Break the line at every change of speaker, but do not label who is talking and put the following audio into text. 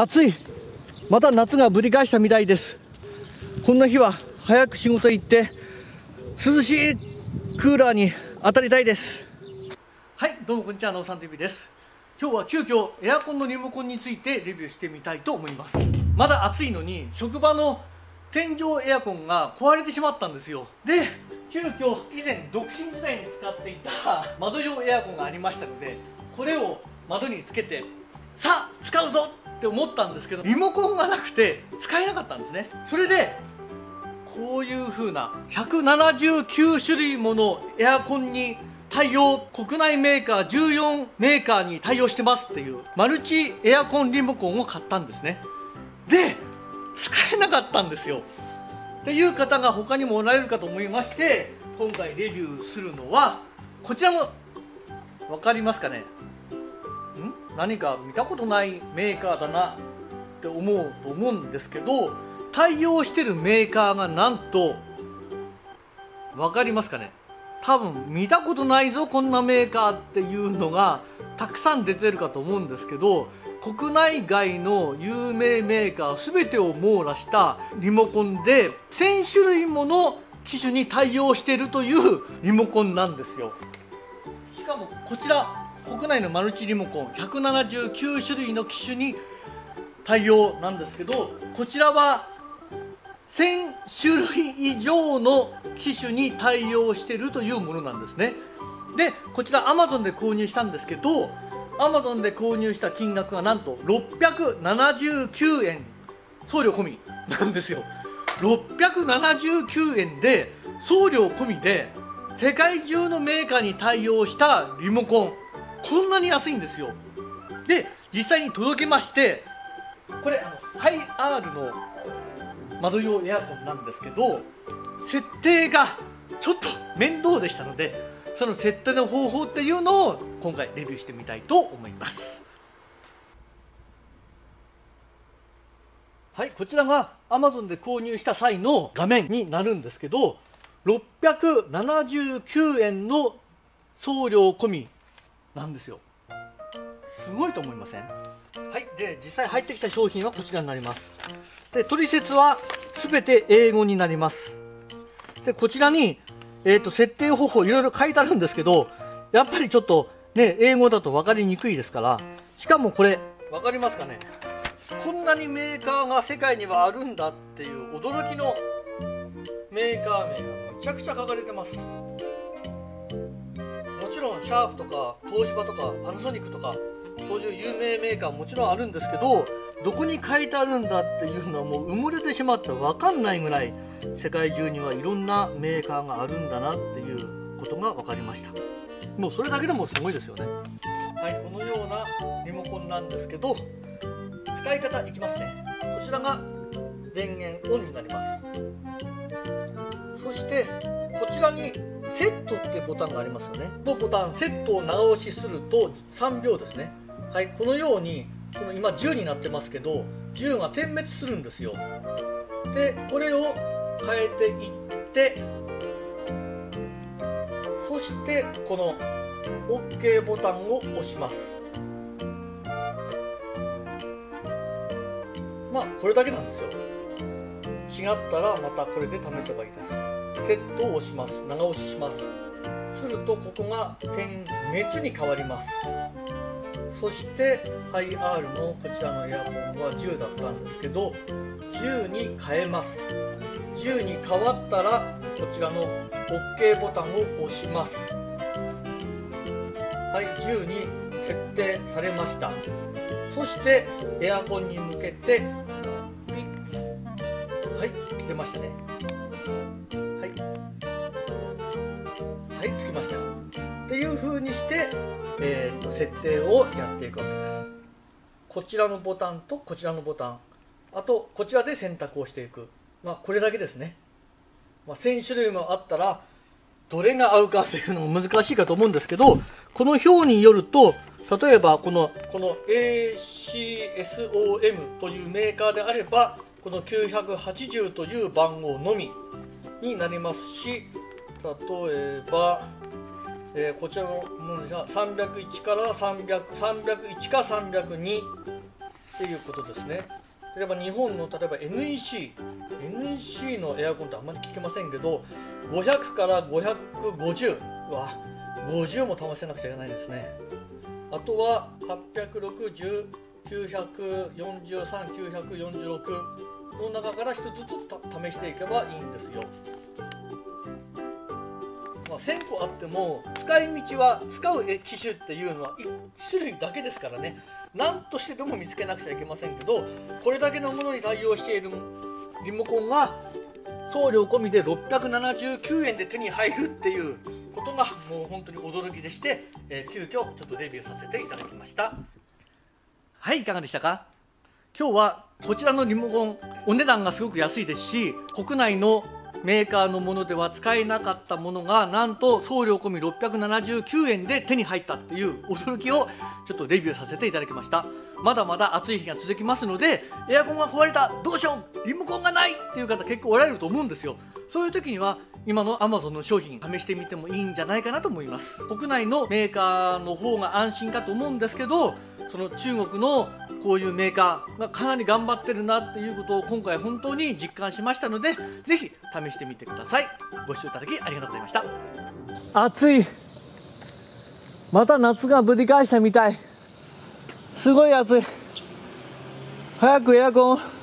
暑い。また夏がぶり返したみたいです。こんな日は早く仕事行って涼しいクーラーに当たりたいです。はいどうもこんにちはなおさん TV です。今日は急遽エアコンのリモコンについてレビューしてみたいと思います。まだ暑いのに職場の天井エアコンが壊れてしまったんですよ。で急遽以前独身時代に使っていた窓用エアコンがありましたのでこれを窓につけてさあ使うぞって思ったんですけどリモコンがなくて使えなかったんですね。それでこういう風な179種類ものエアコンに対応国内メーカー14メーカーに対応してますっていうマルチエアコンリモコンを買ったんですね。で使えなかったんですよ。っていう方が他にもおられるかと思いまして今回レビューするのはこちらの分かりますかね？何か見たことないメーカーだなって思うと思うんですけど対応してるメーカーがなんと分かりますかね？多分見たことないぞこんなメーカーっていうのがたくさん出てるかと思うんですけど国内外の有名メーカー全てを網羅したリモコンで1000種類もの機種に対応しているというリモコンなんですよ。しかもこちら。国内のマルチリモコン179種類の機種に対応なんですけどこちらは1000種類以上の機種に対応しているというものなんですね。でこちら Amazon で購入したんですけどアマゾンで購入した金額がなんと679円送料込みなんですよ。679円で送料込みで世界中のメーカーに対応したリモコン。こんなに安いんですよ。で実際に届けましてこれあのハイ R の窓用エアコンなんですけど設定がちょっと面倒でしたのでその設定の方法っていうのを今回レビューしてみたいと思います。はいこちらが Amazon で購入した際の画面になるんですけど679円の送料込みなんですよ。すごいと思いません？はいで実際入ってきた商品はこちらになります。で取説は全て英語になります。でこちらにえーと、設定方法いろいろ書いてあるんですけどやっぱりちょっとね英語だと分かりにくいですからしかもこれ分かりますかね？こんなにメーカーが世界にはあるんだっていう驚きのメーカー名がむちゃくちゃ書かれてます。ちろんシャープとか東芝とかパナソニックとかそういう有名メーカーもちろんあるんですけどどこに書いてあるんだっていうのはもう埋もれてしまって分かんないぐらい世界中にはいろんなメーカーがあるんだなっていうことが分かりました。もうそれだけでもすごいですよね。はいこのようなリモコンなんですけど使い方いきますね。こちらが電源オンになります。そしてこちらにセットってボタンがありますよね。のボタンセットを長押しすると3秒ですね。はいこのようにこの今10になってますけど10が点滅するんですよ。でこれを変えていってそしてこの OK ボタンを押します。まあこれだけなんですよ。違ったらまたこれで試せばいいです。セットを押します。長押しします。するとここが点滅に変わります。そしてハイ R のこちらのエアコンは10だったんですけど10に変えます。10に変わったらこちらの OK ボタンを押します。はい10に設定されました。そしてエアコンに向けてはい切れましたね。っていう風にしてえーと、設定をやっていくわけです。こちらのボタンとこちらのボタン。あとこちらで選択をしていく。まあこれだけですね、まあ、1000種類もあったらどれが合うかというのも難しいかと思うんですけどこの表によると例えばこのこの ACSOM というメーカーであればこの980という番号のみになりますし例えばえー、こちらのものですが301から300 301か302っていうことですね。例えば日本の例えば NEC NEC のエアコンってあんまり聞けませんけど500から550は50も試せなくちゃいけないですね。あとは860 943、946の中から1つずつ試していけばいいんですよ。1000個あっても使い道は使う機種っていうのは1種類だけですからね。何としてでも見つけなくちゃいけませんけどこれだけのものに対応しているリモコンが送料込みで679円で手に入るっていうことがもう本当に驚きでして、えー、急遽ちょっとレビューさせていただきました。はいいかがでしたか？今日はこちらのリモコンお値段がすごく安いですし国内のメーカーのものでは使えなかったものがなんと送料込み679円で手に入ったっていう驚きをちょっとレビューさせていただきました。まだまだ暑い日が続きますのでエアコンが壊れたどうしようリモコンがないっていう方結構おられると思うんですよ。そういう時には今の Amazon の商品試してみてもいいんじゃないかなと思います。国内のメーカーの方が安心かと思うんですけどその中国のこういうメーカーがかなり頑張ってるなっていうことを今回本当に実感しましたのでぜひ試してみてください。ご視聴いただきありがとうございました。暑い。また夏がぶり返したみたい。すごい暑い。早くエアコン。